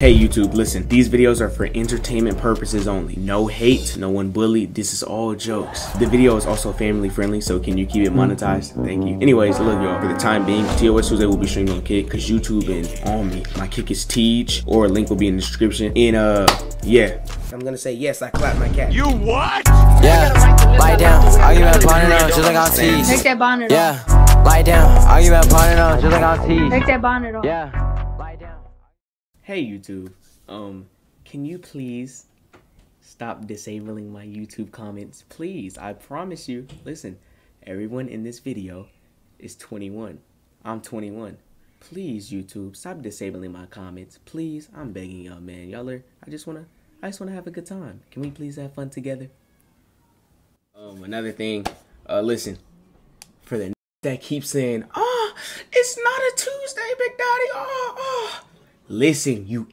Hey YouTube, listen, these videos are for entertainment purposes only. No hate, no one bullied, this is all jokes. The video is also family friendly, so can you keep it monetized? Thank you. Anyways, look y'all, for the time being, TOS Tuesday will be streamed on Kick, cause YouTube and on me. My Kick is Teige, or a link will be in the description. And uh, yeah. I'm gonna say yes, I clapped my cat. You what? Yeah, lie down, argument bonnet on, just like on tees. Take that bonnet off. Yeah, lie down, argument bonnet on, just like on tees. Take that bonnet off. Yeah, lie down. Hey YouTube, um, can you please stop disabling my YouTube comments? Please, I promise you. Listen, everyone in this video is 21. I'm 21. Please, YouTube, stop disabling my comments. Please, I'm begging y'all, man. Y'all are, I just wanna, I just wanna have a good time. Can we please have fun together? Um, another thing, uh, listen, for the that keep saying, oh, it's not a Tuesday, Big Daddy, oh, oh. Listen, you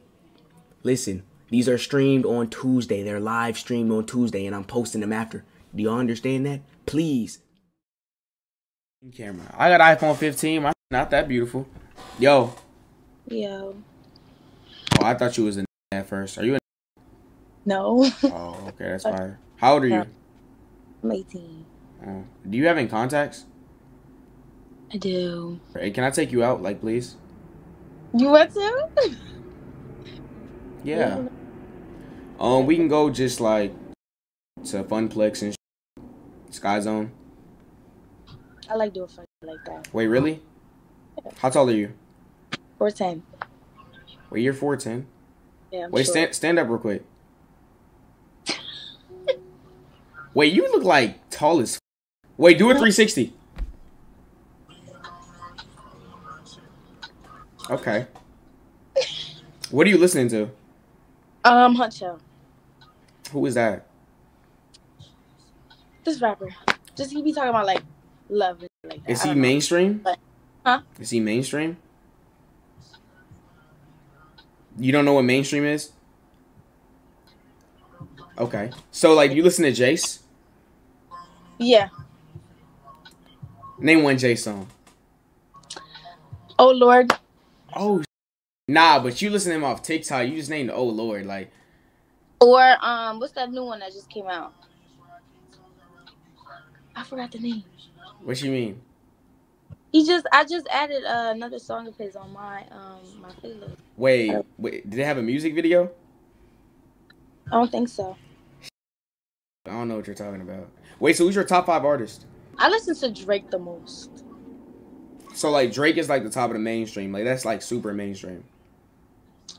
listen. These are streamed on Tuesday. They're live streamed on Tuesday, and I'm posting them after. Do y'all understand that? Please. Camera. I got iPhone 15. My not that beautiful. Yo. Yo. Oh, I thought you was a at first. Are you a? No. Oh, okay, that's fine. How old are you? I'm 18. Oh. Do you have any contacts? I do. Hey, can I take you out, like, please? You want to? Yeah. Um, we can go just like to Funplex and Sky Zone. I like doing fun like that. Wait, really? How tall are you? 410. Wait, you're four ten. Yeah, I'm Wait, sure. stand stand up real quick. Wait, you look like tall as. F- Wait, do a three sixty. Okay. What are you listening to? Um, Huncho. Who is that? This rapper. Just he be talking about like love and like that. Is he mainstream? Huh? Is he mainstream? You don't know what mainstream is? Okay. So like you listen to Jace? Yeah. Name one Jace song. Oh Lord. Oh Nah, but you listen to him off TikTok. You just named Oh Lord, like Or um, what's that new one that just came out? I forgot the name. what you mean? He just I just added uh, another song of his on my um my playlist. Wait, wait, did it have a music video? I don't think so. I don't know what you're talking about. Wait, so who's your top five artist? I listen to Drake the most. So like Drake is like the top of the mainstream. Like that's like super mainstream.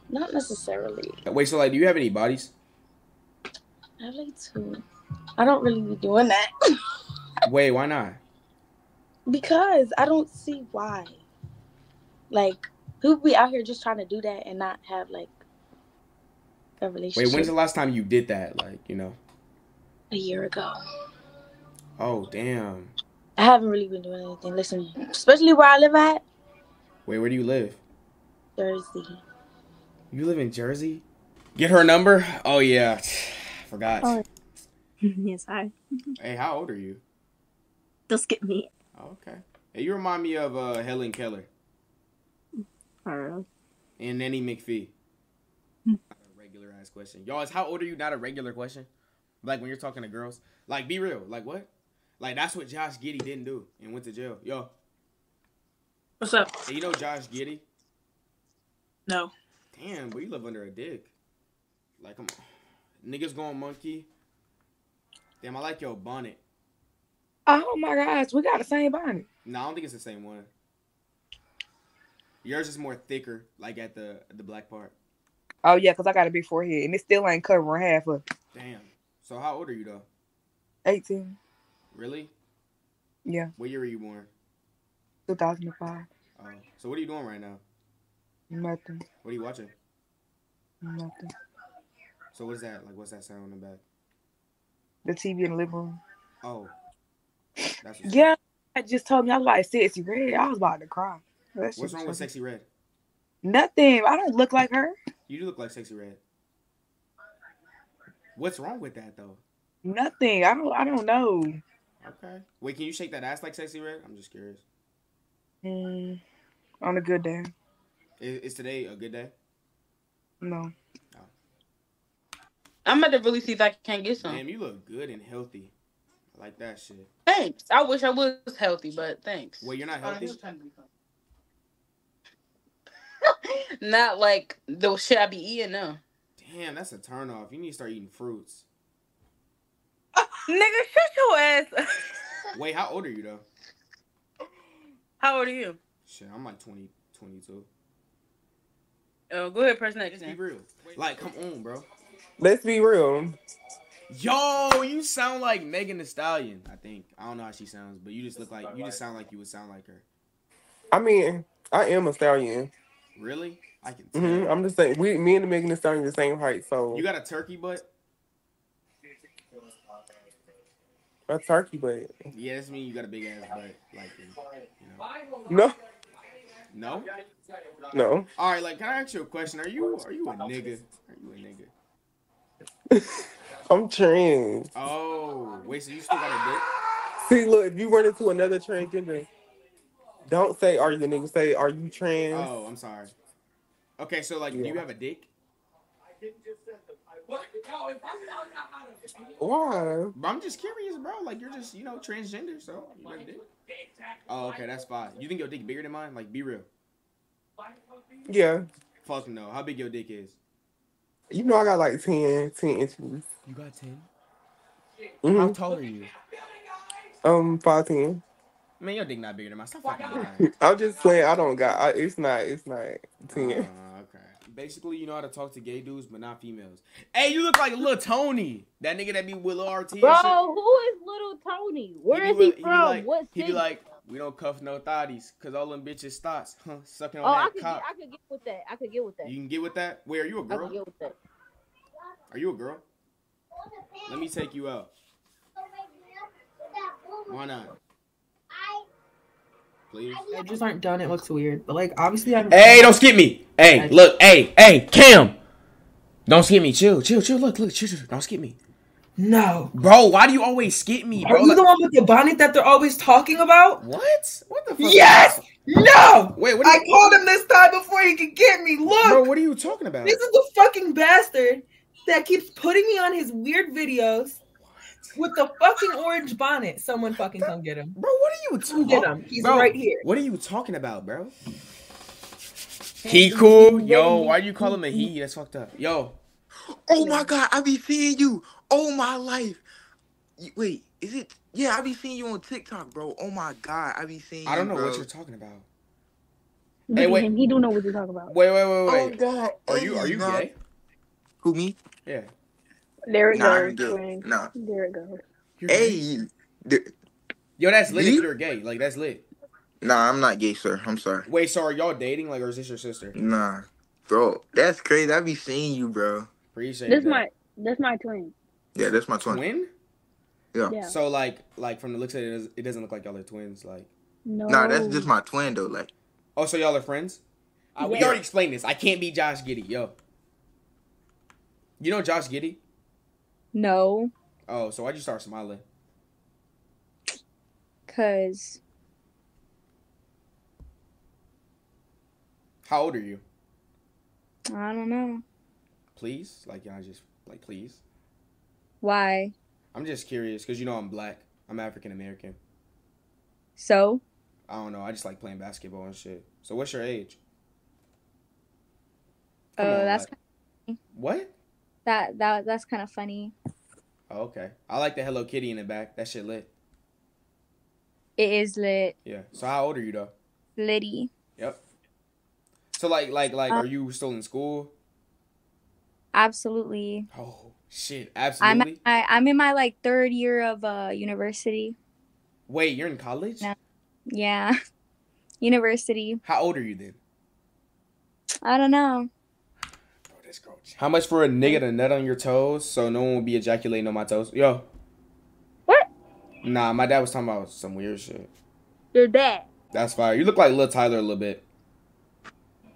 Not necessarily. Wait, so like do you have any bodies? I have like two. I don't really be doing that. Wait, why not? Because I don't see why. Like, who be out here just trying to do that and not have like a relationship? Wait, when's the last time you did that? Like, you know. a year ago. Oh damn. I haven't really been doing anything. Listen, especially where I live at, Wait, where do you live? Jersey. You live in Jersey? Get her number? Oh yeah. Forgot. Oh. yes, hi. Hey, how old are you? Don't skip me. Oh, okay. Hey, you remind me of uh, Helen Keller Or and Nanny McPhee. Not a regular ass question. Y'all, is how old are you not a regular question? Like when you're talking to girls? Like be real. Like what? Like that's what Josh Giddey didn't do and went to jail. Yo, What's up? hey, you know Josh Giddey? No. Damn, but you live under a dick. Like, come on. Niggas going monkey. Damn, I like your bonnet. Oh my gosh, we got the same bonnet. No, I don't think it's the same one. Yours is more thicker, like at the the black part. Oh yeah, cause I got a big forehead and it still ain't covering half of Damn. So how old are you though? eighteen. Really? Yeah, What year were you born? two thousand and five. Oh, so what are you doing right now? Nothing, What are you watching? nothing. So what is that? Like, what's that sound in the back? The TV in the living room. Oh, that's Yeah, I just told me I was like Sexyy Red. I was about to cry. That shit What's wrong with Sexyy Red? Nothing. I don't look like her. You do look like Sexyy Red. What's wrong with that though? Nothing. I don't. I don't know. Okay. Wait, can you shake that ass like Sexyy Red? I'm just curious. Mm, on a good day. Is, is today a good day? No. I'm about to really see if I can get some. Damn, you look good and healthy. I like that shit. Thanks. I wish I was healthy, but thanks. Well, you're not healthy? Not like the shit I be eating now. Damn, that's a turn off. You need to start eating fruits. Nigga, shut your ass. Wait, how old are you though? How old are you? Shit, I'm like 20, 22. Oh, go ahead, press next. Be Then. real. Like, come on, bro. Let's be real. Yo, you sound like Megan Thee Stallion. I think I don't know how she sounds, but you just look like you just sound like you would sound like her. I mean, I am a stallion. Really? I can tell. hmm I'm just saying, we, me and the Megan Thee Stallion the same height, so You got a turkey butt? A turkey, butt. Yeah, that's mean you got a big ass butt. Like, you know. no, No. no. All right. Like, can I ask you a question? Are you are you a nigga? Are you a nigga? I'm trans. Oh, wait. So you still got a dick? See, look, if you run into another transgender, don't say are you a nigga, say are you trans? Oh, I'm sorry. Okay, so like, do you have a dick? Why? Bro, I'm just curious, bro. Like, you're just you know transgender, so you got a. Oh, okay, that's fine. You think your dick bigger than mine? Like, be real. Yeah. Fuck no. How big your dick is? You know I got like 10, 10 inches. You got ten. Mhm. How tall are you? Um, five ten. Man, your dick not bigger than mine. Stop fucking lying. I'm just saying I don't got. I, it's not. It's not ten. Uh, okay. Basically, you know how to talk to gay dudes, but not females. Hey, you look like Little Tony, that nigga that be Lil RT. Bro, who is little Tony? Where is he be from? like, what He be like, we don't cuff no thotties, cause all them bitches thoughts, huh? Sucking on oh, I that could, get, cock. I could get with that. I could get with that. You can get with that. Wait, are you a girl? get with that. Are you a girl? Let me take you out. Why not? Please. Edges aren't done. It looks weird, but like obviously I'm. Hey, don't skip me. Hey, look. Hey, hey, Cam. Don't skip me. Chill, chill, chill. Look, look, chill, chill. Don't skip me. No. Bro, why do you always skip me, Are you Like- the one with the bonnet that they're always talking about? What? What the fuck? Yes! No! Wait, what? I Are you, called him this time before he could get me. Look! bro, what are you talking about? This is the fucking bastard that keeps putting me on his weird videos with the fucking orange bonnet. Someone fucking come get him. Bro, what are you Come get him. He's Bro, right here. What are you talking about, bro? He cool, yo. Why do you call him a he? That's fucked up. Yo, Oh my god, I be seeing you all my life. Wait, is it? Yeah, I be seeing you on TikTok, bro. Oh my god, I be seeing. I don't you, know bro. what you're talking about. Look Hey, wait. him. He do know what you're talking about. Wait, wait, wait, oh wait. Oh god, Are you are you nah. gay? Who me? Yeah. There it Nah, goes. ain't Nah. There it goes. You're gay? Hey, th- Yo, that's lit if you're gay. Like that's lit. nah, I'm not gay, sir. I'm sorry. Wait, so are y'all dating? Like, or is this your sister? Nah, bro, that's crazy. I be seeing you, bro. Appreciate This that. my this my twin. Yeah, that's my twin. twin. Yeah. Yeah. So like, like from the looks of it, it doesn't- look like y'all are twins. Like, No. Nah, that's just my twin though. Like, oh, so y'all are friends? Uh, We already explained this. I can't be Josh Giddey, yo. You know Josh Giddey? No, Oh, so why'd you start smiling? cause How old are you? I don't know Please, like y'all just like please. why. I'm just curious because you know I'm black. I'm African American. So I don't know. I just like playing basketball and shit. So what's your age? Oh, on, that's like- what? That that that's kind of funny. Oh, okay. I like the Hello Kitty in the back. That shit lit. It is lit, Yeah. So how old are you though? litty. Yep. So like like like Um, are you still in school? Absolutely. Oh shit, Absolutely. I'm. I, I'm in my like third year of uh university. Wait, you're in college? No. Yeah, university. How old are you then? I don't know. How much for a nigga to nut on your toes so no one will be ejaculating on my toes? Yo. What? Nah, my dad was talking about some weird shit. Your dad. That's fire. You look like Lil Tyler a little bit.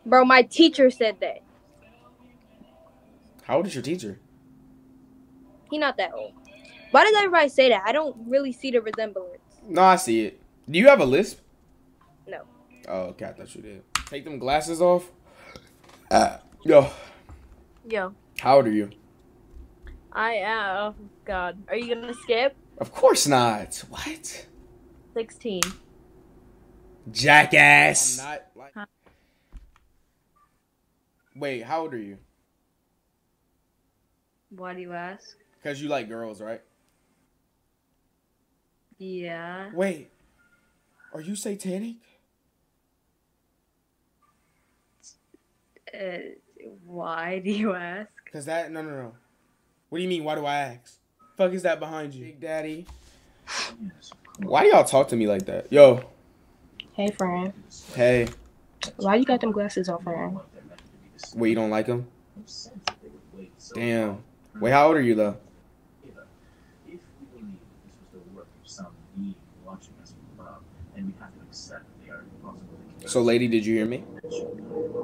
Bro, my teacher said that. How old is your teacher? He not that old. Why does everybody say that? I don't really see the resemblance. No, I see it. Do you have a lisp? No. Oh, okay, I thought you did. Take them glasses off. Uh, yo. Yo, How old are you? I am. Oh God, are you gonna skip? Of course not. What? Sixteen. Jackass. Huh? Wait, how old are you? Why do you ask? Because you like girls, right? Yeah. Wait, are you satanic? Uh, why do you ask? Cause that no no no. What do you mean? Why do I ask? Fuck is that behind you, Big Daddy? Why do y'all talk to me like that? Yo, Hey, friend. hey, Why you got them glasses on, friend? wait, you don't like them? Damn. Wait, how old are you though? So, lady, did you hear me?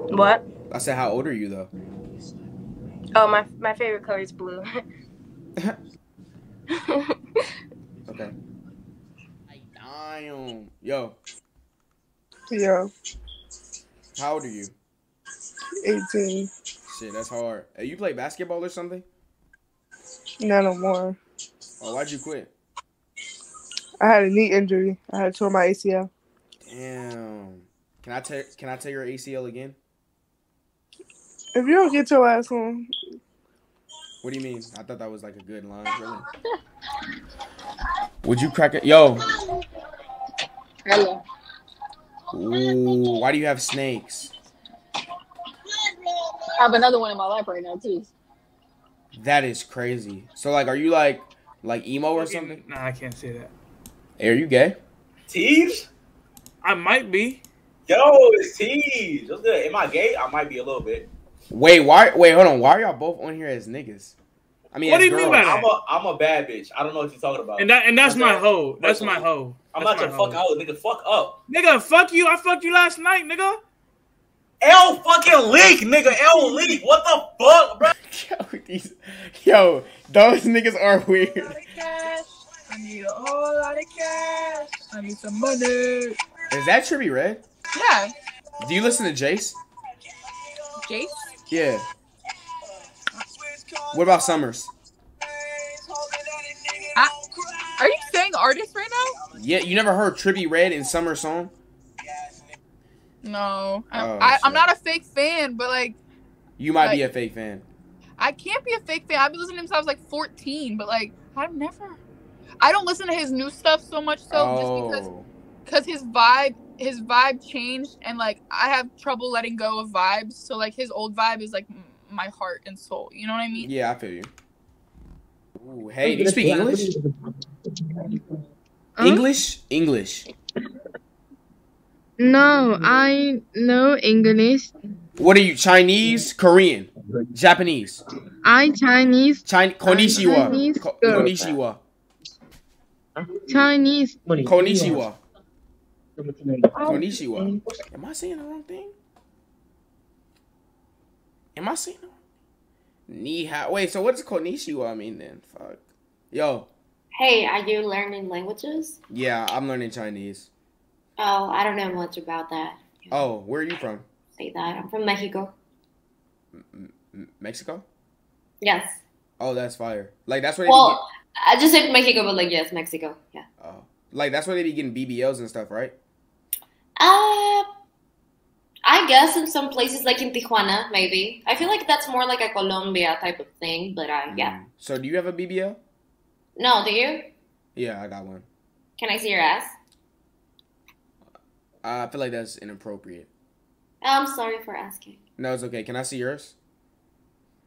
What? I said, how old are you though? Oh, my my favorite color is blue. Okay. I Damn. Yo, Yo. how old are you? 18. Shit, that's hard. Hey, you play basketball or something? Not no more. Oh, why'd you quit? I had a knee injury. I had tore my ACL. Damn. Can I tear? Can I tear your ACL again? If you don't get your ass home, What do you mean? I thought that was like a good line. Really? Would you crack it? Yo. Hello. Ooh, why do you have snakes? I have another one in my lap right now too. That is crazy. So like, are you like like emo or something? Nah, I can't say that. Hey, are you gay? Teige? I might be. Yo, it's Teige. What's good? Am I gay? I might be a little bit. Wait, why? Wait, hold on. Why are y'all both on here as niggas? I mean, What as do you mean by girls. that? I'm a I'm a bad bitch. I don't know what you're talking about. And that and that's What's my that? hoe. That's my hoe. I'm That's not your my fuck hoe. out, nigga. Fuck up. Nigga, fuck you. I fucked you last night, nigga. L fucking leak, nigga. L leak. What the fuck, bro? Yo, these, yo, those niggas are weird. I need a whole lot of cash. I need some money. Is that Trippie Redd? Yeah. Do you listen to Jace? Jace? Yeah. What about Summers? I, are you saying artist right now? Yeah, you never heard Trippie Redd and Summer song? No. I, Oh, I, shit. I'm not a fake fan, but like, You might be a fake fan. I can't be a fake fan. I've been listening to him since I was like 14, but like, I've never. I don't listen to his new stuff so much so just because Oh, because his vibe his vibe changed and like I have trouble letting go of vibes. So like his old vibe is like my heart and soul. You know what I mean? yeah, I feel you. Ooh, hey, do you speak English? English? English. No, I know English. What are you? Chinese? Korean? Japanese? I Chinese. Chin- Konnichiwa. Chinese Ko- girl. Konnichiwa. Chinese. Konnichiwa. Konnichiwa. Am I saying the wrong thing? Am I saying the wrong Ni hao. Wait, so what does konnichiwa mean then? Fuck. Yo, Hey, are you learning languages? yeah, I'm learning Chinese. Oh, I don't know much about that. Oh, where are you from? Say that. I'm from Mexico. M- Mexico? Yes. Oh, that's fire. Like that's where Well, I just said Mexico, but like yes, Mexico. Yeah. oh. Like that's where they be getting BBLs and stuff, right? Uh, I guess in some places like in Tijuana, maybe. I feel like that's more like a Colombia type of thing, but uh, yeah. So do you have a BBL? No, do you? Yeah, I got one. Can I see your ass? I feel like that's inappropriate. Oh, I'm sorry for asking. No, it's okay. Can I see yours?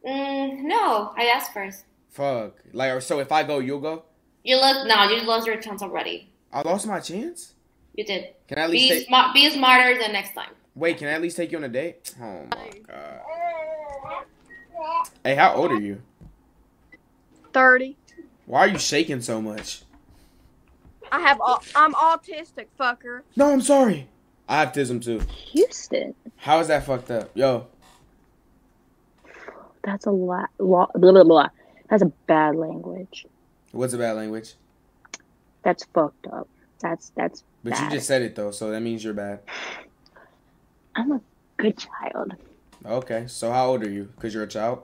Mm, no, I asked first. Fuck. Like, so if I go, you'll go. You look no, you lost your chance already. I lost my chance. You did. Can I at least Be take? smart. Be smarter than next time. Wait, can I at least take you on a date? Oh my god. Hey, how old are you? 30. Why are you shaking so much? I have au- I'm autistic, fucker. No, I'm sorry. I have tism too. Houston. How is that fucked up? Yo, That's a lot. Lo- blah, blah, blah. That's a bad language. what's a bad language? That's fucked up. That's that's But bad. you just said it though, so that means you're bad. I'm a good child. Okay, so how old are you? Cause you're a child.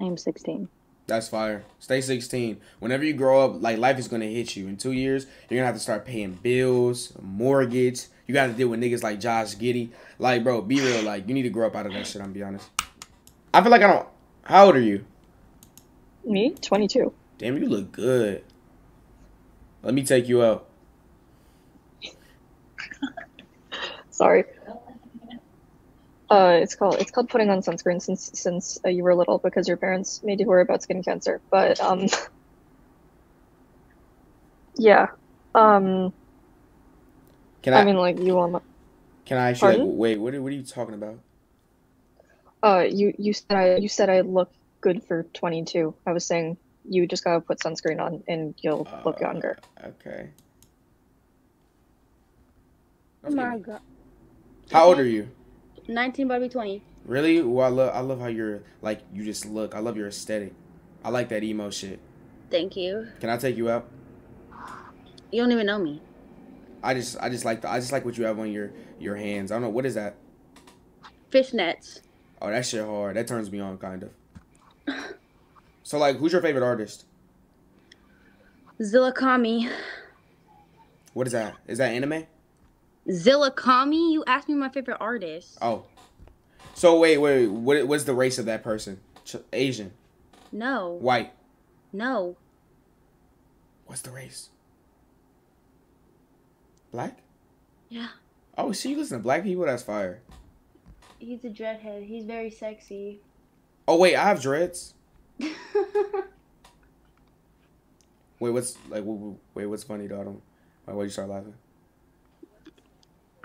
I am 16. That's fire. Stay 16. Whenever you grow up, like life is gonna hit you. In two years, you're gonna have to start paying bills, mortgage. You gotta deal with niggas like Josh Giddey. Like, bro, be real. Like, you need to grow up out of that shit. I'm be honest. I feel like I don't. How old are you? Me? 22. Damn, you look good. Let me take you out. Sorry. Uh, it's called it's called putting on sunscreen since since uh, you were little because your parents made you worry about skin cancer. But um, yeah. Um, Can I? I mean, like you want. can I ask you? Like, wait, what are, what are you talking about? Uh, you you said I you said I look good for 22. I was saying you just gotta put sunscreen on and you'll look younger. Okay. Oh my god. How old are you? 19 by 20. Really? Well, I love I love how you're like you just look. I love your aesthetic. I like that emo shit. Thank you. Can I take you out? You don't even know me. I just I just like the, I just like what you have on your your hands. I don't know what is that. Fishnets. Oh, that shit hard. That turns me on kind of. So like, who's your favorite artist? Zillakami. What is that? Is that anime? Zillakami? You asked me my favorite artist. Oh. So wait, wait, what what's the race of that person? Ch- Asian, No. white. No. What's the race? Black? Yeah. Oh, see, you listen to black people. That's fire. He's a dreadhead. He's very sexy. Oh wait, I have dreads. Wait, what's like? Wait, wait, what's funny though? I don't. Why? Why you start laughing?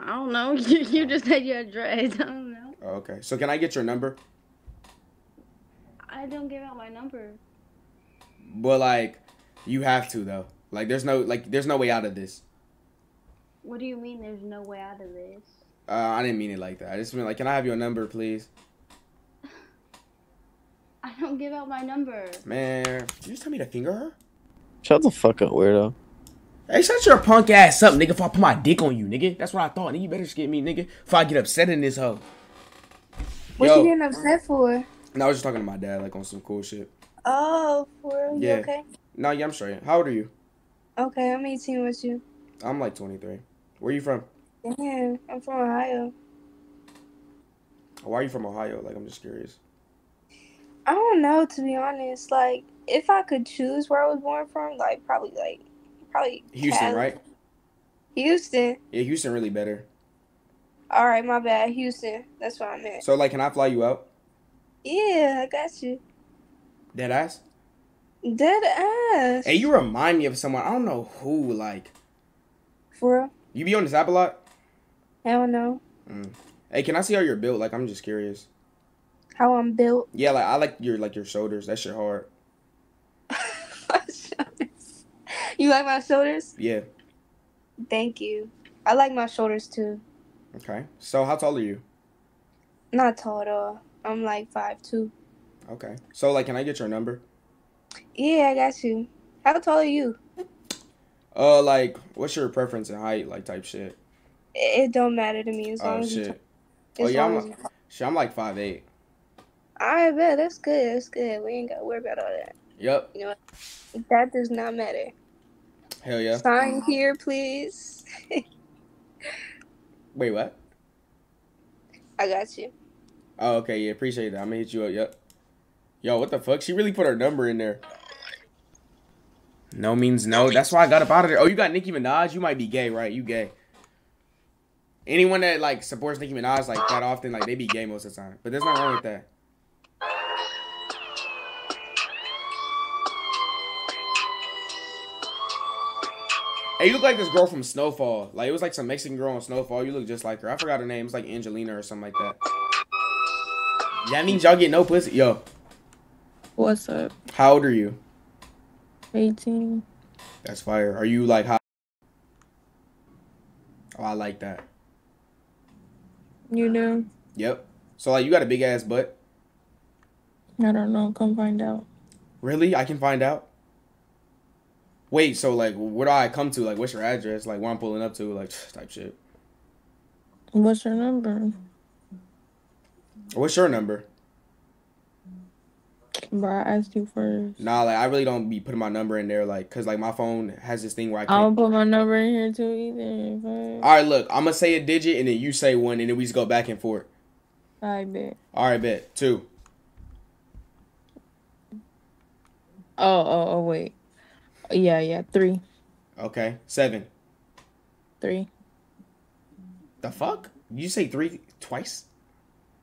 I don't know. You, you just said you had dreads. I don't know. Oh, okay. So can I get your number? I don't give out my number. But like, you have to though. Like, there's no like, there's no way out of this. What do you mean there's no way out of this? Uh, I didn't mean it like that. I just mean like, can I have your number, please? I don't give out my number. Man, did you just tell me to finger her? Shut the fuck up, weirdo. Hey, shut your punk ass up, nigga. If I put my dick on you, nigga. That's what I thought. Nigga, you better skip me, nigga. If I get upset in this hoe. What Yo. you getting upset for? No, I was just talking to my dad, like on some cool shit. Oh, for real? You Yeah. okay? No, yeah, I'm straight. How old are you? Okay, I'm 18 with you. I'm like 23. Where you from? Damn, I'm from Ohio. Why are you from Ohio? Like, I'm just curious. I don't know, to be honest. Like, if I could choose where I was born from, like, probably, like, probably Houston, Cali. right? Houston. Yeah, Houston really better. All right, my bad. Houston. That's what I meant. So, like, can I fly you out? Yeah, I got you. Dead ass? Dead ass. Hey, you remind me of someone. I don't know who. Like, For real? you be on this app a lot? Hell no. Mm. Hey, can I see how you're built? Like, I'm just curious. How I'm built. Yeah, like I like your like your shoulders. That's your hard. You like my shoulders? Yeah. Thank you. I like my shoulders too. Okay. So, how tall are you? Not tall at all. I'm like five two. Okay. So, like, can I get your number? Yeah, I got you. How tall are you? Uh, like, what's your preference in height? Like, type shit. It, it don't matter to me as long Oh as you. shit. as Oh yeah, I'm you- shit. I'm like five eight. I bet that's good. That's good. We ain't got to worry about all that. Yep. You know what? That does not matter. Hell yeah. Sign here, please. Wait, what? I got you. Oh, okay. Yeah, appreciate that. I'm gonna hit you up. Yep. Yo, what the fuck? She really put her number in there. No means no. That's why I got up out of there. Oh, you got Nicki Minaj. You might be gay, right? You gay. Anyone that like supports Nicki Minaj like that often, like they be gay most of the time. But there's nothing wrong with that. Hey, you look like this girl from Snowfall. Like it was like some Mexican girl on Snowfall. You look just like her. I forgot her name. It's like Angelina or something like that. That means y'all get no pussy. Yo, What's up? how old are you? 18. That's fire. Are you like hot? Oh, I like that. You know? Yep. So like you got a big ass butt. I don't know. Come find out. Really? I can find out. Wait, so like where do I come to? Like what's your address? Like where I'm pulling up to? Like type shit. What's your number? What's your number? Bro, I asked you first. Nah, like I really don't be putting my number in there, like, cause like my phone has this thing where I I can't. don't put my number in here too either. But All right, look, I'm gonna say a digit and then you say one, and then we just go back and forth. I bet. All right, bet two. Oh, oh, oh, wait. Yeah, yeah. Three, Okay, seven. three. The fuck? You say three twice?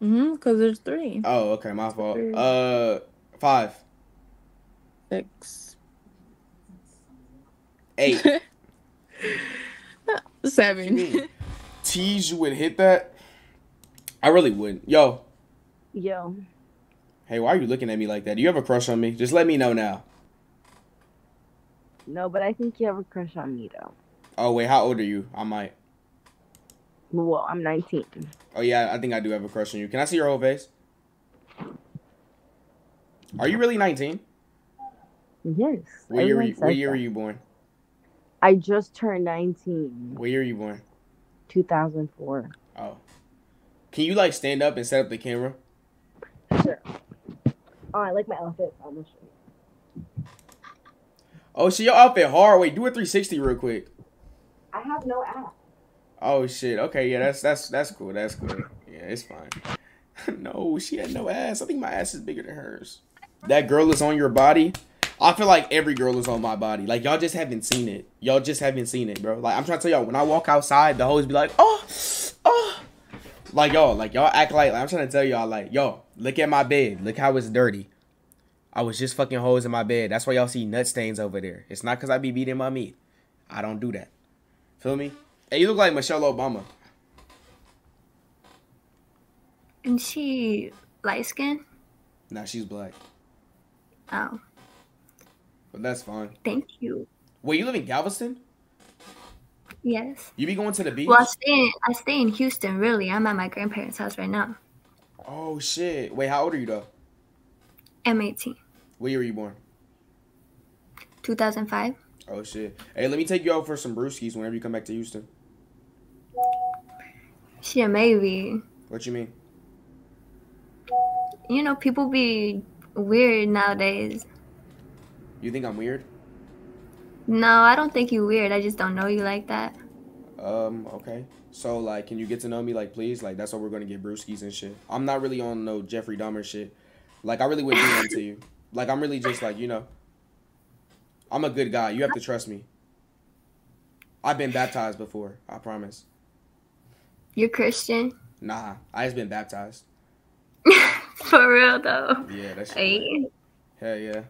Mm-hmm. Cause there's three. Oh, okay, my fault. Three. Uh, five, Six. eight. Seven. Teige, you would hit that? I really wouldn't. Yo, Yo, hey, why are you looking at me like that? Do you have a crush on me? Just let me know now. No, but I think you have a crush on me though. Oh wait, how old are you? I might. Well, I'm 19. Oh yeah, I think I do have a crush on you. Can I see your whole face? Are you really 19? Yes. What year, were you, what year were you born? I just turned 19. What year were you born? 2004. Oh. Can you like stand up and set up the camera? Sure. Oh, I like my outfit. I'm gonna show you. Oh shit, your outfit hard. Wait, do a 360 real quick. I have no ass. Oh shit. Okay, yeah, that's that's that's cool. That's cool. Yeah, it's fine. no, she had no ass. I think my ass is bigger than hers. That girl is on your body. I feel like every girl is on my body. Like y'all just haven't seen it. Y'all just haven't seen it, bro. Like I'm trying to tell y'all, when I walk outside, the hoes be like, oh, oh. Like y'all, like y'all act like, like I'm trying to tell y'all, like yo, look at my bed. Look how it's dirty. I was just fucking hoes in my bed. That's why y'all see nut stains over there. It's not because I be beating my meat. I don't do that. Feel me? Hey, you look like Michelle Obama. And she light skin? Nah, she's black. Oh, But that's fine. thank you. Wait, you live in Galveston? Yes. You be going to the beach? Well, I stay in, I stay in Houston. Really, I'm at my grandparents' house right now. Oh shit. Wait, how old are you though? I'm 18. What year were you born? 2005. Oh shit. Hey, let me take you out for some brewskis whenever you come back to Houston. Shit, maybe. What you mean? You know, people be weird nowadays. You think I'm weird? No, I don't think you weird. I just don't know you like that. Um, okay. So like can you get to know me like please? Like that's why we're gonna get brewskis and shit. I'm not really on no Jeffrey Dahmer shit. Like I really wouldn't do that to you. Like I'm really just like, you know. I'm a good guy. You have to trust me. I've been baptized before, I promise. You're Christian? Nah, I just been baptized. For real, though. Yeah, that's Hey. Hell yeah.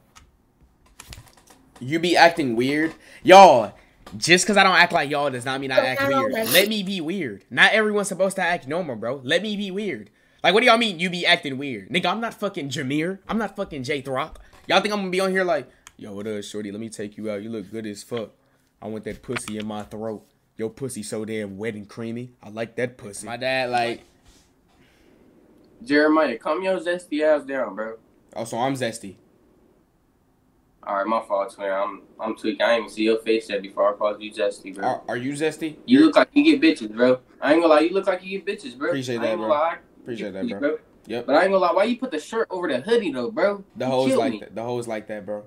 You be acting weird. Y'all, just because I don't act like y'all does not mean I act weird. Let me be weird. Not everyone's supposed to act normal, bro. Let me be weird. Like, what do y'all mean you be acting weird? Nigga, I'm not fucking Jameer. I'm not fucking Jay Throck. Y'all think I'm gonna be on here like, yo, what up, shorty? Let me take you out. You look good as fuck. I want that pussy in my throat. Your pussy so damn wet and creamy. I like that pussy. My dad, like, Jeremiah, calm your zesty ass down, bro. oh, so I'm zesty. All right, my fault, twin. I'm I'm tweaking. I ain't even see your face yet before I called you zesty, bro. Are, are you zesty? You look like you get bitches, bro. I ain't gonna lie, you look like you get bitches, bro. Appreciate I that, ain't bro. gonna lie. Appreciate that, You- bro. Yep. But I ain't gonna lie, why you put the shirt over the hoodie though, bro? The You hoes like me. that. The hoes like that, bro.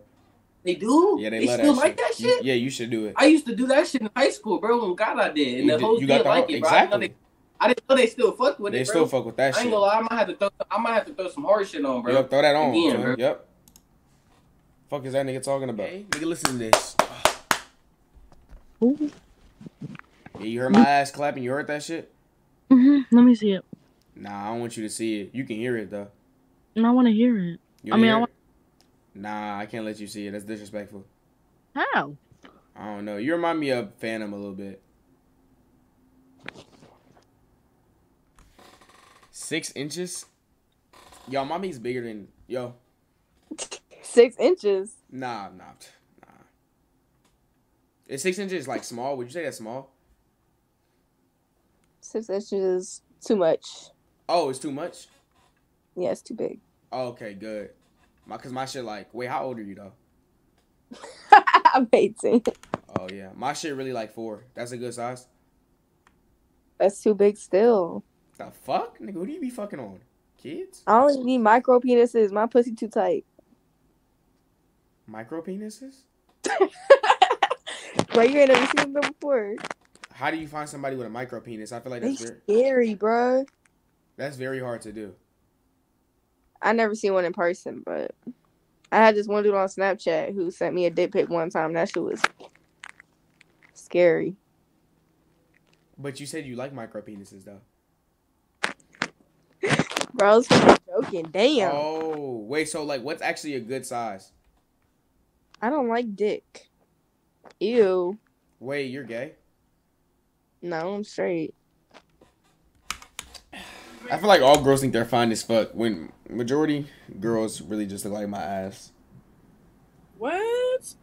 They do. Yeah, they, They love still that like shit. that You- shit? yeah, you should do it. I used to do that shit in high school, bro. When God I did, and You the did- hoes you got didn't the like ho- it, bro. I didn't know exactly. they, I didn't know they still fuck with They it, They still fuck with that shit. I ain't shit. gonna lie, I might have to throw, I might have to throw some hard shit on, bro. Yep, throw that on. Again, bro. Yep. Fuck is that nigga talking about? nigga, listen to this. Yeah, you heard my ass clapping. You heard that shit? Mm-hmm. Let me see it. Nah, I don't want you to see it. You can hear it though. And I want to hear it. You I mean, I want. Nah, I can't let you see it. That's disrespectful. How? I don't know. You remind me of Phantom a little bit. Six inches? Yo, mommy's bigger than yo. Six inches. Nah, nah, nah. Is six inches like small? Would you say that's small? Six inches is too much. Oh, it's too much. Yeah, it's too big. Oh, okay, good. My, cause my shit like, wait, how old are you though? I'm 18. Oh yeah, my shit really like four. That's a good size. That's too big still. The fuck, nigga? Who do you be fucking on? Kids? I only need micro penises. My pussy too tight. Micro penises? Bro, you ain't never seen them before. How do you find somebody with a micro penis? I feel like They that's very, scary, bro. That's very hard to do. I never seen one in person, but I had this one dude on Snapchat who sent me a dick pic one time. That shit was scary. But you said you like micro penises though. Bro, I was joking. Damn. Oh, wait, so like what's actually a good size? I don't like dick. Ew. Wait, you're gay? No, I'm straight. I feel like all girls think they're fine as fuck when majority girls really just look like my ass. What?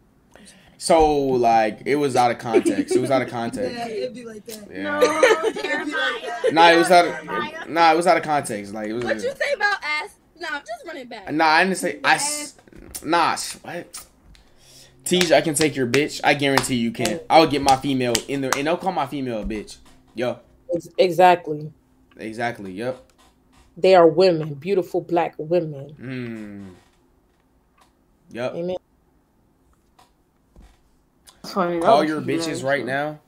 So like it was out of context. It was out of context. it'd be like that. Yeah. Jeremiah. Nah, it was out of nah, it was out of context. Like it was What you say about ass? No, I'm just running back. Nah, I didn't say I s- nah, what? Teige, I can take your bitch. I guarantee you can. I would get my female in there and don't call my female a bitch. Yo. Exactly. Exactly, yep. They are women, beautiful black women. Hmm. Yep. Amen. Call your bitches right now.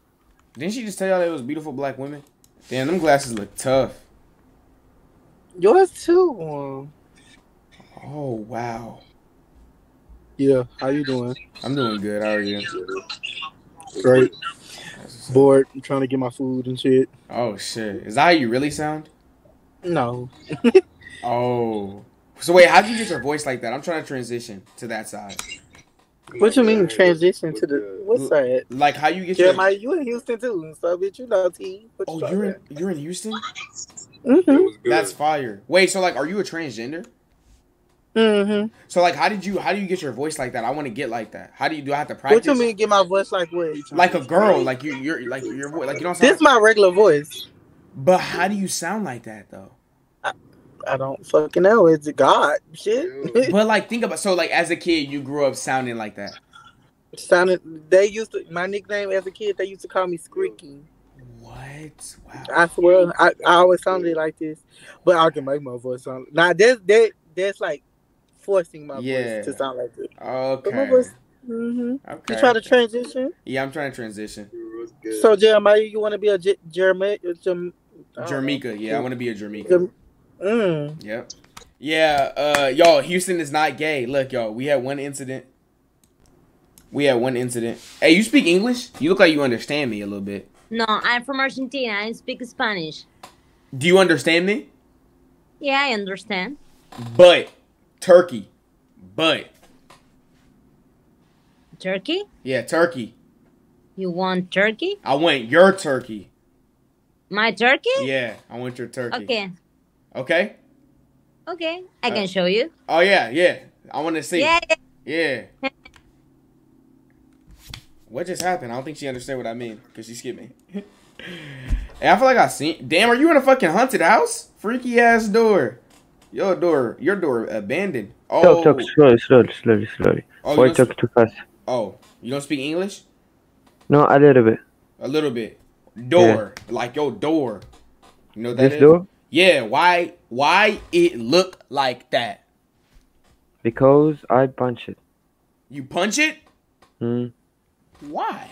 Didn't she just tell y'all they was beautiful black women? Damn, them glasses look tough. Yours too. Oh wow. Yeah, how you doing? I'm doing good. How are you? Great. Bored. I'm trying to get my food and shit. Oh shit. Is that how you really sound? No. Oh. So wait, how did you get your voice like that? I'm trying to transition to that side. What you mean transition to the what's that? Like how you get your Jeremiah, you in Houston too, so bitch, you know T. What you Oh, talking you're in you're in Houston? Mm-hmm. That's fire. Wait, so like are you a transgender? Mm-hmm. So like how did you how do you get your voice like that? I want to get like that. How do you do I have to practice. What practice? you mean get my voice like what? Like a girl, like you you're like your voice like you don't sound This is my regular voice. But how do you sound like that though? I don't fucking know. It's God. Shit. but like think about so like as a kid you grew up sounding like that. Sounded they used to my nickname as a kid, they used to call me Squeaky. What? Wow. I swear I, I always sounded like this. But I can make my voice sound now that's that that's like forcing my Yeah. voice to sound like this. But my Okay. voice hmm Okay. You try to transition? Yeah, I'm trying to transition. So Jeremiah, you want to be a J- Jeremiah? Jerm- I don't know. Jermica, yeah, I want to be a Jermica. Jerm- Mm. Yep. Yeah, uh y'all, Houston is not gay. Look, y'all, we had one incident. We had one incident. Hey, you speak English? You look like you understand me a little bit. No, I'm from Argentina. I speak Spanish. Do you understand me? Yeah, I understand. But turkey. But Turkey? yeah, turkey. You want turkey? I want your turkey. My turkey? Yeah, I want your turkey. Okay. Okay? Okay. I can Uh, show you. Oh yeah, yeah. I want to see. Yeah. Yeah. What just happened? I don't think she understood what I mean because she skipped me. hey, I feel like I seen. Damn, are you in a fucking haunted house? Freaky ass door. Your door, your door abandoned. Oh, Talk, talk slowly, slowly, slowly, slowly. Oh, Why you talk don't too fast? oh, you don't speak English? No, a little bit. A little bit. Door, like your door. You know that This is? door? Yeah. Why? Why it look like that? Because I punch it. You punch it? Hmm. Why?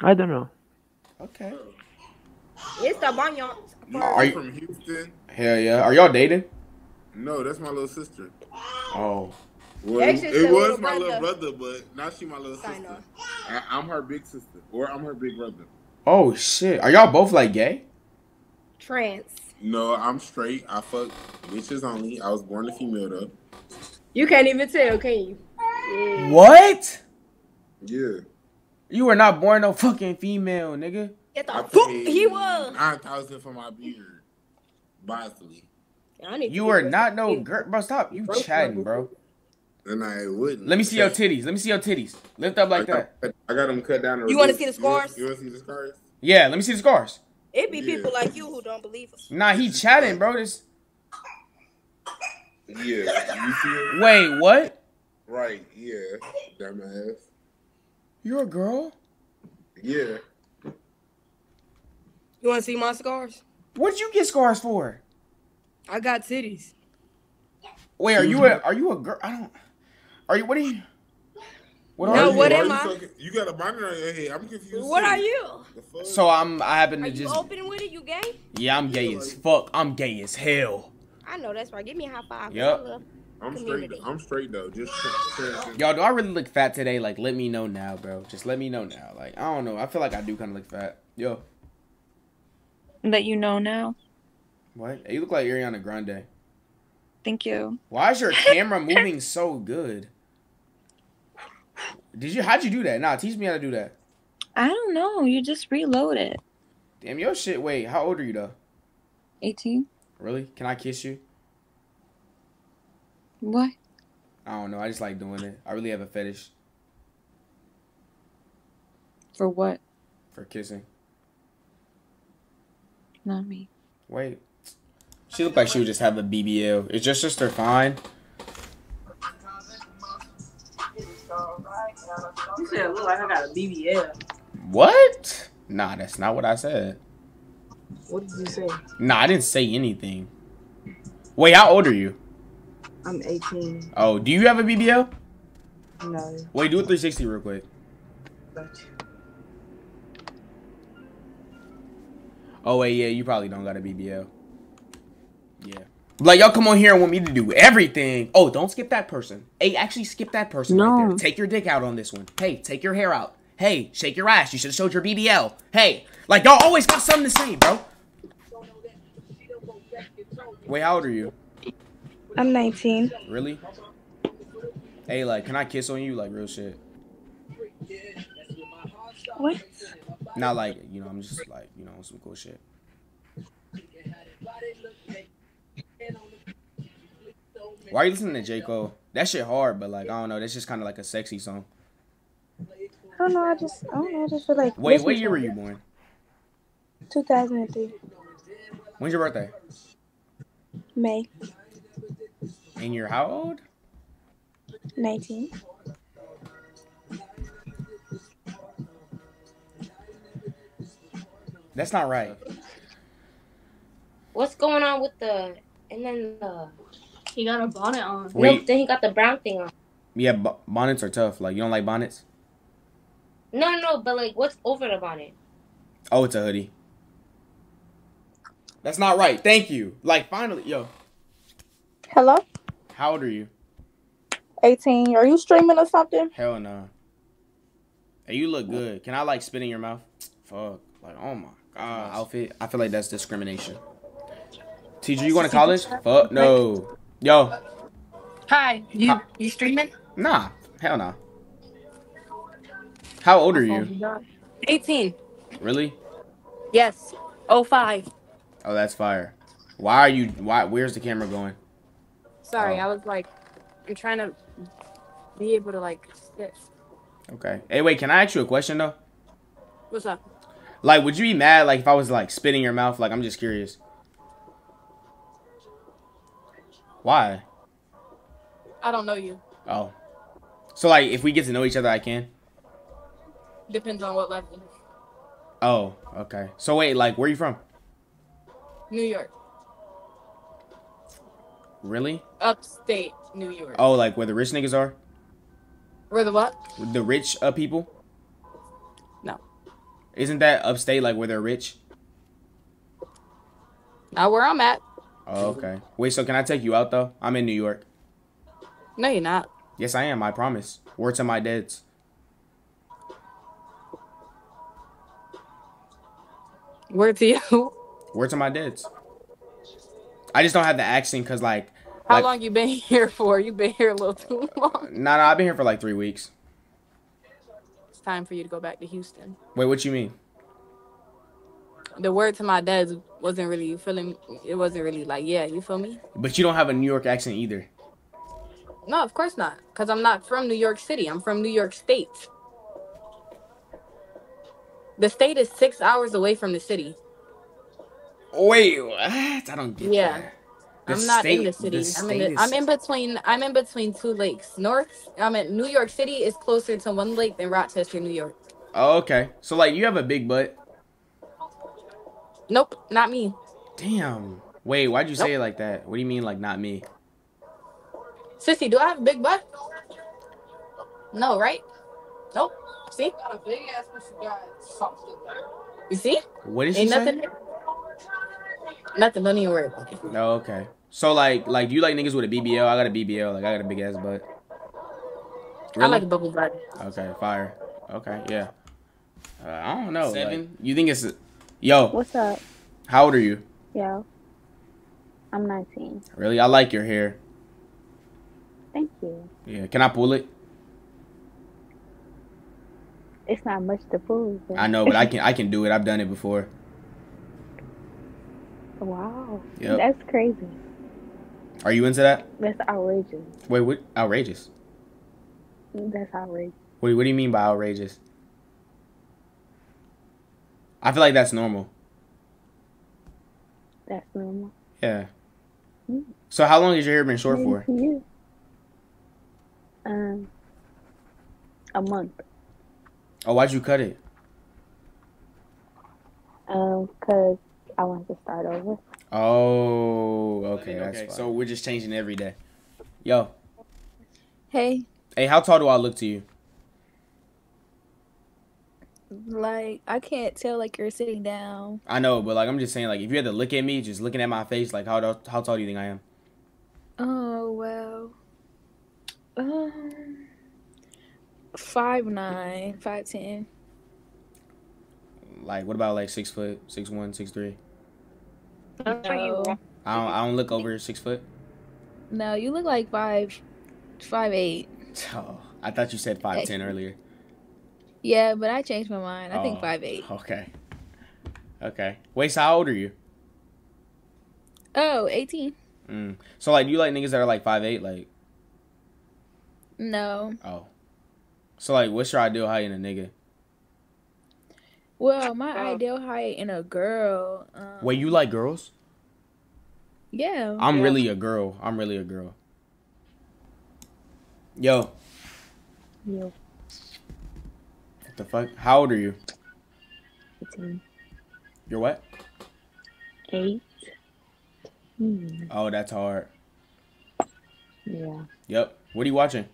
I don't know. Okay. It's the baño. Are you from Houston? Hell yeah. Are y'all dating? No, that's my little sister. Oh. Well, it, it was little my little brother. brother, but now she my little Sign sister. I, I'm her big sister, or I'm her big brother. Oh shit. Are y'all both like gay? Trans. No, I'm straight. I fuck bitches only. I was born a female though. You can't even tell, can you? Yeah. What? Yeah. You were not born no fucking female, nigga. Get the I fuck paid he was. nine thousand for my beard. Bosley. I need to You get are not no shit. girl, bro. Stop. You chatting, bro. And I wouldn't. Let me see your titties. Let me see your titties. Lift up like that. I got them cut down. You wanna see the scars? You want to see the scars? Yeah, let me see the scars. It be people like you who don't believe us. Nah, he chatting, bro. This. Yeah. You see it? Wait, what? Right. Yeah. Dumbass. You're a girl? Yeah. You want to see my scars? What'd you get scars for? I got titties. Wait, are you mm-hmm. a are you a girl? I don't. Are you? What are you? What Why are you- you? why you so- You got a bonnet on your head. I'm confused. What too. are you? So I'm. I happen Are to you just. open with it? You gay? Yeah, I'm gay as fuck. I'm gay as hell. I know that's right. Give me a high five. Yep. I love I'm straight. I'm straight though. Just Y'all, do I really look fat today? Like, let me know now, bro. Just let me know now. Like, I don't know. I feel like I do kind of look fat. Yo, That you know now. what? You look like Ariana Grande. Thank you. Why is your camera moving so good? Did you? How'd you do that? Nah, teach me how to do that. I don't know. You just reload it. Damn, your shit. Wait, how old are you though? 18. Really? Can I kiss you? What? I don't know. I just like doing it. I really have a fetish For what? for kissing. Not me. Wait. She looked like she would just have a BBL. Is your sister fine? You said it look like I got a BBL. What? Nah, that's not what I said. What did you say? Nah, I didn't say anything. Wait, how old are you? I'm 18. Oh, do you have a BBL? No. Wait, do a 360 real quick. Oh wait, yeah, you probably don't got a BBL. Yeah. Like y'all come on here and want me to do everything. Oh, don't skip that person. Hey, actually skip that person right No. there. Take your dick out on this one. Hey, take your hair out. Hey, shake your ass. You should have showed your BBL. Hey, like y'all always got something to say, bro. Wait, how old are you? I'm 19. Really? Hey, like, can I kiss on you? Like real shit. What? Not like, you know, I'm just like, you know, some cool shit. Why are you listening to J. Cole? That shit hard, but like, I don't know. That's just kind of like a sexy song. I don't know. I just, I don't know. I just feel like. Wait, what year were you born? 2003. When's your birthday? May And you're how old? 19. That's not right. What's going on with the and then the He got a bonnet on. Wait. no, then he got the brown thing on. Yeah, b- bonnets are tough. Like, you don't like bonnets? No, no, no, but like what's over the bonnet? Oh, it's a hoodie. That's not right. Thank you. Like, finally, yo, Hello? how old are you? 18. Are you streaming or something? Hell no. Hey, you look good. Can I like spit in your mouth? Fuck. Like, oh my Uh, god, outfit. I feel like that's discrimination. Teacher, you going to college? Fuck no. Yo, Hi, you you streaming? nah. Hell no. How old are oh, you? 18. Really? Yes. 05. Oh, that's fire. Why are you? Why? Where's the camera going? Sorry, Oh. I was like, I'm trying to be able to like sit. Okay. Hey, wait. Can I ask you a question though? What's up? Like, would you be mad like if I was like spitting your mouth? Like, I'm just curious. Why? I don't know you. Oh. So like, if we get to know each other, I can. Depends on what level. Oh, okay. So wait, like, where are you from? New York. Really? Upstate New York. Oh, like where the rich niggas are? Where the what? The rich uh, people? No. Isn't that upstate, like where they're rich? Not where I'm at. Oh, okay. Wait, so can I take you out though? I'm in New York. No, you're not. Yes, I am. I promise. Word to my dads. Where to you? Word to my dads. I just don't have the accent because like, How like long you been here for? You been here a little too long. nah, nah, I've been here for like three weeks. Time for you to go back to Houston. Wait, what you mean? The word to my dad's wasn't really feeling. It wasn't really like yeah. You feel me? But you don't have a New York accent either. No, of course not. Cause I'm not from New York City. I'm from New York State. The state is six hours away from the city. Wait, what? I don't get Yeah. that. The I'm not in the city. the I'm in state the, I'm in between I'm in between two lakes. North I'm at New York City is closer to one lake than Rochester, New York. Oh, okay. So like, you have a big butt. Nope, not me. Damn. Wait, why'd you say it like that? What do you mean, like not me? Sissy, do I have a big butt? No, right? Nope. See? You see? What is did she Ain't say? nothing. Nothing. Don't even worry about it. Oh, okay. So like, like, do you like niggas with a BBL? I got a BBL. Like, I got a big ass butt. I like a bubble butt. Okay, fire. Okay, yeah. Uh, I don't know. Seven. you think it's? Yo, What's up? how old are you? Yo. I'm 19. Really? I like your hair. Thank you. Yeah. Can I pull it? It's not much to pull. but- I know, but I can. I can do it. I've done it before. Wow. Yep. That's crazy. Are you into that? That's outrageous. Wait, what? Outrageous. That's outrageous. Wait, what do you mean by outrageous? I feel like that's normal. That's normal. Yeah. Mm. So how long has your hair been short for? you. Um, a month. Oh, why'd you cut it? Um, cause I wanted to start over. Oh, okay, that's fine. So we're just changing every day. Yo, Hey, hey, how tall do I look to you? like I can't tell like you're sitting down. I know, but like I'm just saying, like if you had to look at me, just looking at my face, like how how tall do you think I am? Oh well. Um five nine, five ten. Like what about like six foot, six one, six three? No. I don't I don't look over six foot. No, you look like five five eight. Oh, I thought you said five ten earlier. Yeah, but I changed my mind. I think five eight. Okay. Okay. Wait, so how old are you? Oh, 18? Mm. So like, you like niggas that are like five eight? Like, No. oh. So like, what's your ideal height in a nigga? Well, my ideal height in a girl. Um, Wait, you like girls? yeah. I'm really a girl. I'm really a girl. Yo, Yo. what the fuck? How old are you? 18. You're what? Eight. Hmm. Oh, that's hard. Yeah. Yep. What are you watching?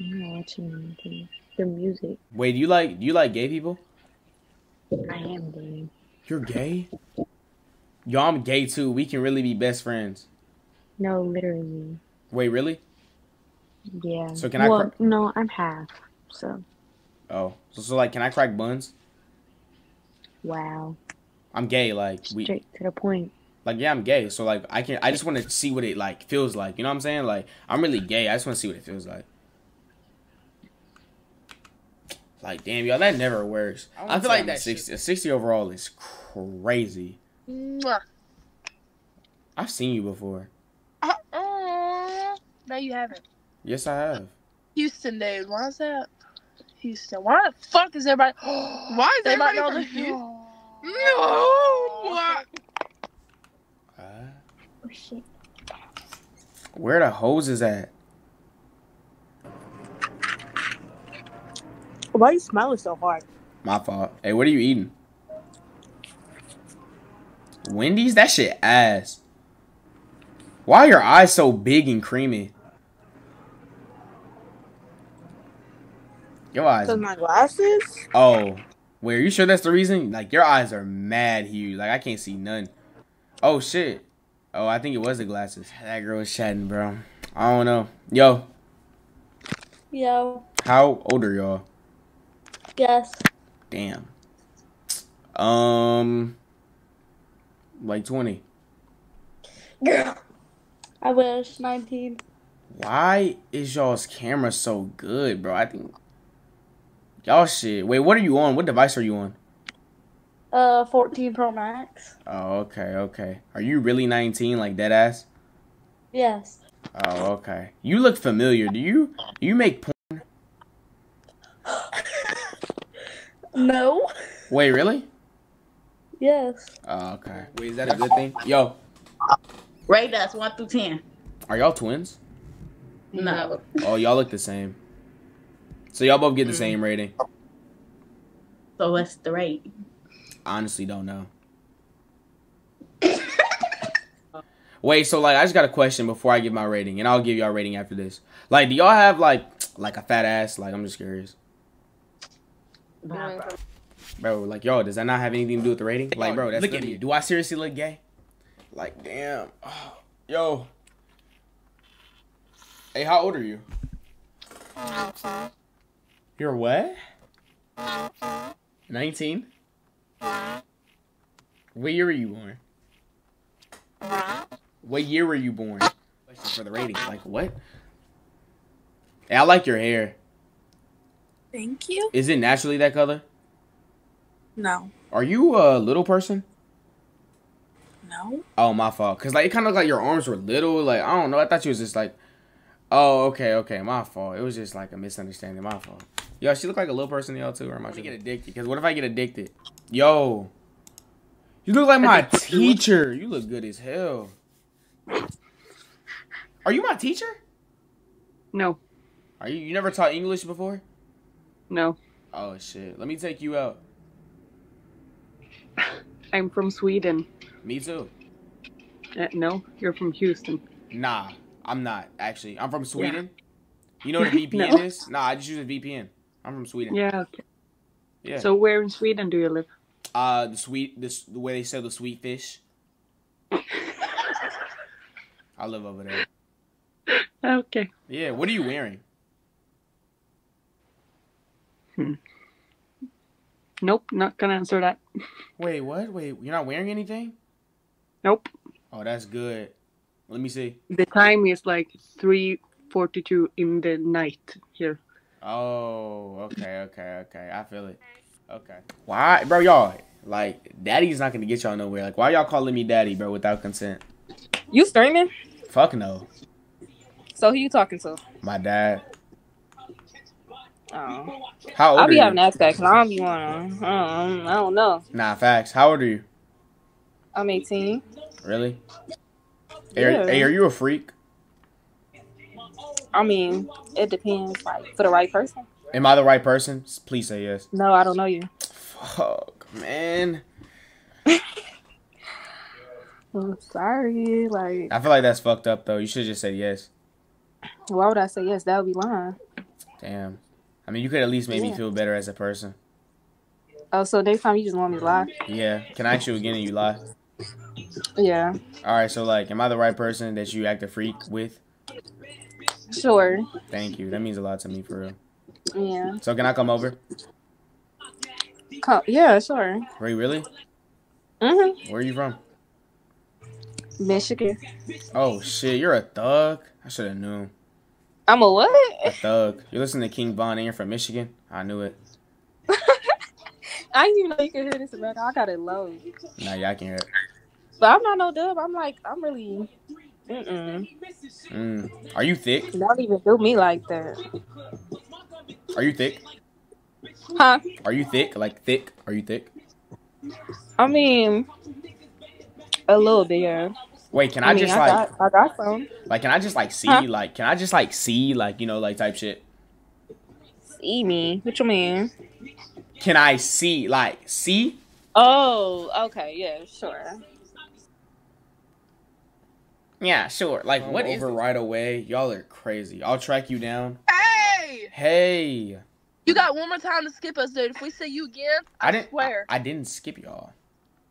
I'm not watching anything. The music. Wait, do you like do you like gay people? I am gay. You're gay? Yo, I'm gay too. We can really be best friends. No, literally. Wait, really? Yeah. So can I well, no, I'm half. So, Oh, so, so like, can I crack buns? wow. I'm gay. Like we, Straight to the point. like yeah, I'm gay. So like, I can. I just want to see what it like feels like. You know what I'm saying? Like, I'm really gay. I just want to see what it feels like. Like, damn, y'all, that never works. I, feel like that 60, a 60 overall is crazy. Mwah. I've seen you before. Uh-uh. No, you haven't. Yes, I have. Houston, dude. Why is that? Houston. Why the fuck is everybody? Why is everybody on the Houston? No. Why? Uh? Oh, shit. Where the hose is at? Why are you smiling so hard? My fault. Hey, what are you eating? Wendy's? That shit ass. Why are your eyes so big and creamy? Your eyes. Cause my glasses. Oh, wait, are you sure that's the reason? Like your eyes are mad huge. Like I can't see none. Oh shit. Oh, I think it was the glasses. That girl was chatting, bro. I don't know. Yo, Yo. how old are y'all? Yes. Damn. Um, like twenty. Girl. I wish. 19. Why is y'all's camera so good, bro? I think y'all shit. Wait, what are you on? What device are you on? Uh, 14 Pro Max. Oh, okay, okay. Are you really 19, like dead ass? Yes. Oh, okay. You look familiar. Do you do you make No. Wait, really? Yes. Oh, okay. Wait, is that a good thing? Yo, Rate us one through ten. are y'all twins? No. Oh, y'all look the same. So y'all both get the same mm-hmm. rating. So what's the rate? Honestly, don't know. Wait, so like I just got a question before I give my rating, and I'll give y'all a rating after this. Like, do y'all have like like a fat ass? Like, I'm just curious, bro. Like, yo, does that not have anything to do with the rating? Like, bro, that's Look at literally- me. Do I seriously look gay? Like, damn, Oh, yo. Hey, how old are you? You're what? 19? What year were you born? What year were you born? Question for the rating. Like, what? Hey, I like your hair. Thank you. Is it naturally that color? No. Are you a little person? No. Oh, my fault. Cause like it kind of looked like your arms were little. Like I don't know. I thought you was just like, oh, okay, okay, my fault. It was just like a misunderstanding. My fault. Yo, she look like a little person to y'all too, or am I gonna get addicted? Cause what if I get addicted? Yo, you look like my teacher. You look good as hell. Are you my teacher? No. Are you? You never taught English before? No. Oh shit. Let me take you out. I'm from Sweden. Me too. Uh, no, you're from Houston. Nah, I'm not actually. I'm from Sweden. You know what a VPN No. is? Nah, I just use a VPN. I'm from Sweden. Yeah. Okay. Yeah. So where in Sweden do you live? Uh, the sweet, this the way they sell the sweet fish. I live over there. Okay. Yeah. What are you wearing? Hmm. Nope, not gonna answer that. Wait, what? Wait, you're not wearing anything? Nope. Oh, that's good. Let me see. The time is like three forty-two in the night here. Oh, okay, okay, okay. I feel it. Okay. Why, bro? Y'all like, daddy's not gonna get y'all nowhere. Like, why y'all calling me daddy, bro, without consent? You streaming? Fuck no. So who you talking to? My dad. Oh. How old I'll are be having to ask that because I don't be want to. Um, I don't know. Nah, facts. How old are you? I'm 18. Really? Hey, are- Yeah. hey, are you a freak? I mean, it depends. Like for the right person. Am I the right person? Please say yes. No, I don't know you. Fuck, man. I'm sorry. Like, I feel like that's fucked up though. You should just say yes. why would I say yes? That would be lying. Damn. I mean, you could at least make me feel better as a person. Oh, so next time you just want me to lie? Yeah. Can I ask you again and you lie? Yeah. All right. So like, am I the right person that you act a freak with? Sure. Thank you. That means a lot to me for real. Yeah. So can I come over? Co- yeah, sure. Are you really? Mhm. Where are you from? Michigan. Oh shit, you're a thug. I should have known. I'm a what? A thug. You're listening to King Von you're from Michigan. I knew it. I didn't even know you could hear this record. I got it low. Nah, yeah, I can hear it. But I'm not no dub. I'm like, I'm really. Mm-mm. Mm. Are you thick? Don't even do me like that. Are you thick? Huh? Are you thick? Like thick? Are you thick? I mean, a little bit. Yeah. Wait, can I, mean, just I like got, I got some. like can I just like see Huh? like can I just like see like you know like type shit? See me? What you mean? Can I see like see? Oh, okay. Yeah, sure. Yeah, sure. Like Um, what over over right away? Y'all are crazy. I'll track you down. Hey! Hey, You got one more time to skip us, dude. If we see you again, I, I didn't. swear. I didn't skip y'all.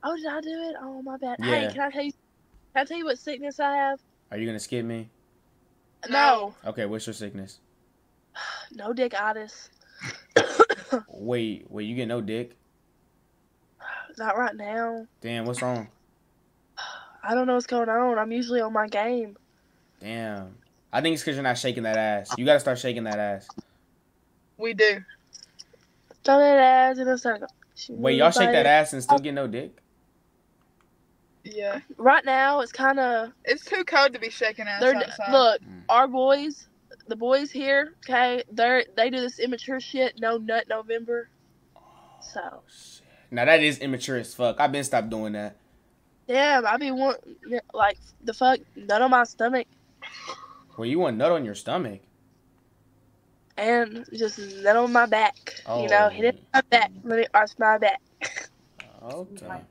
Oh, did I do it? Oh, my bad. Yeah. Hey, can I tell you? Can I tell you what sickness I have? Are you gonna skip me? No, Okay, what's your sickness? no dick itis. Wait, wait, you get no dick? Not right now. Damn, what's wrong? I don't know what's going on. I'm usually on my game. Damn. I think it's because you're not shaking that ass. You gotta start shaking that ass. We do. Throw that ass in a circle. Wait, y'all shake that ass and still oh. get no dick? Yeah. Right now, it's kind of. It's too cold to be shaking ass They're outside. look, mm. our boys, the boys here, okay, they're they do this immature shit. No nut November. So Now that is immature as fuck. I've been stopped doing that. damn, I be want like the fuck nut on my stomach Well, you want nut on your stomach. and just nut on my back. You know, Oh. hit it oh. on my back. Let me arch my back. Okay.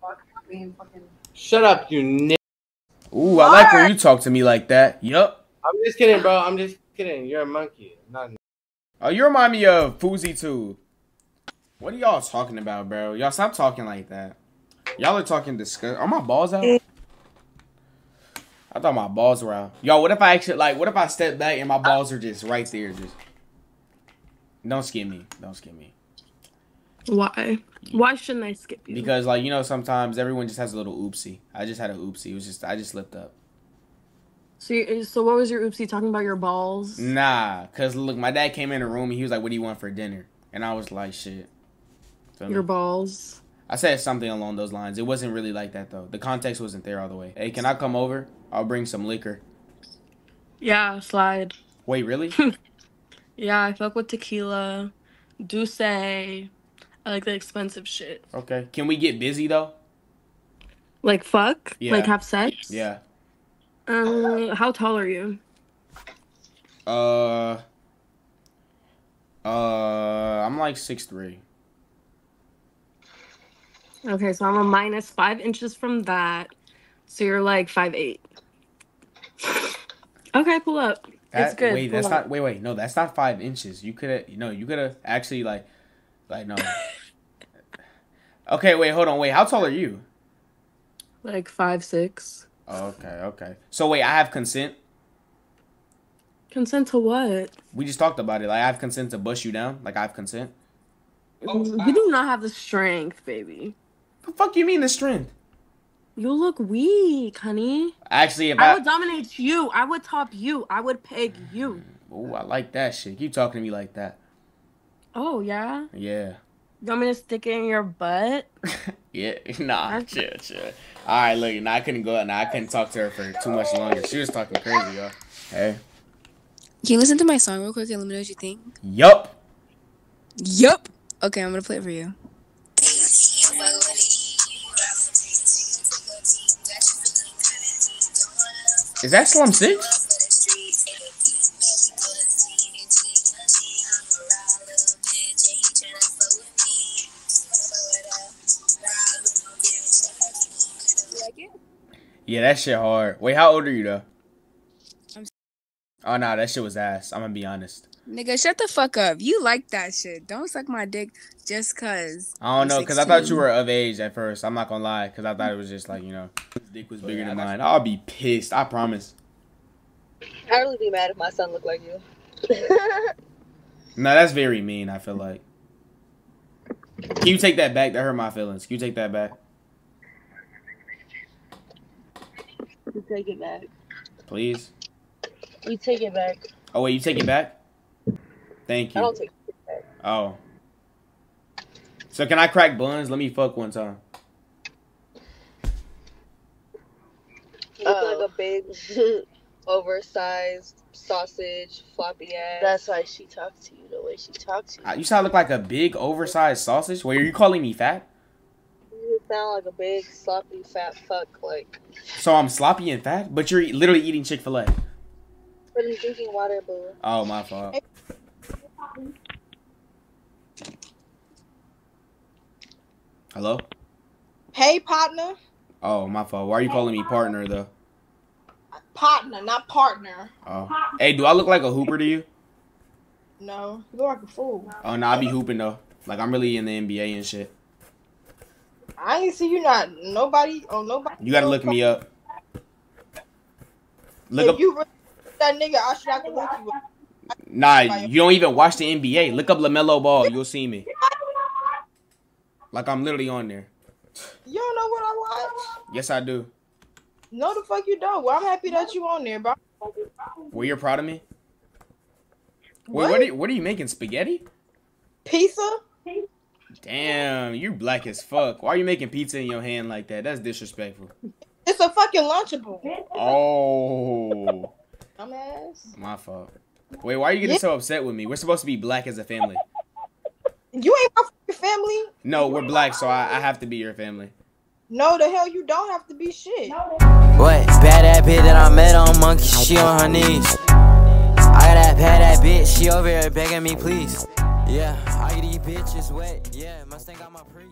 Shut up, you nigga. Ooh, I like when you talk to me like that. Yup. I'm just kidding, bro. I'm just kidding. You're a monkey. Not. Oh, you remind me of Fousey too. What are y'all talking about, bro? Y'all stop talking like that. Y'all are talking disgust. Are my balls out? I thought my balls were out. Yo, what if I actually like? What if I step back and my balls are just right there? Just don't skip me. Don't skip me. Why? Why shouldn't I skip you? Because like you know, sometimes everyone just has a little oopsie. I just had a oopsie. It was just I just slipped up. So, you, so what was your oopsie talking about your balls? Nah, cause look, my dad came in the room and he was like, "What do you want for dinner?" And I was like, "Shit." Feel me? Your balls. I said something along those lines. It wasn't really like that though. The context wasn't there all the way. Hey, can I come over? I'll bring some liquor. Yeah, slide. Wait, really? Yeah, I fuck with tequila, Douce. I like the expensive shit. okay. Can we get busy though? Like fuck? Yeah. Like have sex? Yeah. Uh, how tall are you? Uh. Uh, I'm like six three. Okay, so I'm a minus five inches from that. So you're like five eight. Okay, pull up. it's good. Wait, pull that's up. not. Wait, wait. No, that's not five inches. You could have. you know, you could have actually like, like no. okay, wait. Hold on. Wait. How tall are you? like five six. Oh, okay. Okay. So wait, I have consent. Consent to what? We just talked about it. Like I have consent to bust you down. Like I have consent. Mm, you do not have the strength, baby. The fuck you mean the strength? You look weak, honey. Actually, if I I. would dominate you. I would top you. I would peg you. Oh, I like that shit. Keep talking to me like that. Oh yeah. Yeah. You want me to stick it in your butt? Yeah. Nah. Chill. Chill. All right. Look. Nah. I couldn't go out. Nah. I couldn't talk to her for too much longer. She was talking crazy, y'all. Hey. Can you listen to my song real quick and let me know what you think? Yup. Yup. Okay, I'm gonna play it for you. Is that Slum Six? Yeah, that shit hard. Wait, how old are you though? I'm- Oh nah, that shit was ass. I'm gonna be honest. Nigga, shut the fuck up. You like that shit. Don't suck my dick just cause. I don't I'm know, cause I thought you were of age at first. I'm not gonna lie, cause I thought it was just like you know, his dick was bigger than mine. I'll be pissed. I promise. I'd really be mad if my son looked like you. No, that's very mean. I feel like. Can you take that back? That hurt my feelings. Can you take that back, You take it back. please? You take it back. Oh wait, you take it back. Thank you. I you. don't take it back. Oh. So can I crack buns? Let me fuck one time. You look like oh. a big, oversized sausage, floppy ass. That's why she talks to you the way she talks to you. Uh, you sound look like a big oversized sausage. Wait, are you calling me fat? You. You sound like a big, sloppy, fat fuck. Like, So I'm sloppy and fat, but you're literally eating Chick Fil A. but I'm drinking water, boo. Oh my fault. Hello. Hey, partner. Oh my fault. Why are you calling me partner though? Partner, not partner. Oh. Hey, do I look like a hooper to you? No, you look like a fool. Oh no, I be hooping though. Like I'm really in the NBA and shit. I ain't see you not nobody oh nobody. You gotta look me up. Look if up. you really that nigga, I should have to look you up. Nah, you don't even watch the NBA. Look up LaMelo Ball. You'll see me. Like I'm literally on there. You don't know what I watch? Yes, I do. No, the fuck you don't. Well, I'm happy that you on there, bro. Well, you're proud of me? Wait, What? what are you, what are you making? Spaghetti? Pizza? Damn, you black as fuck. Why are you making pizza in your hand like that? That's disrespectful. It's a fucking Lunchable. Oh, Dumbass. my fault. Wait, why are you getting so upset with me? We're supposed to be black as a family. You ain't my fucking family. No, we're black, so I, I have to be your family. No, the hell you don't have to be shit. What? Bad ass bitch that I met on monkey, she on her knees. I got that bad ass bitch, she over here begging me please. Yeah, I get these bitches wet. Yeah, Mustang got my priest.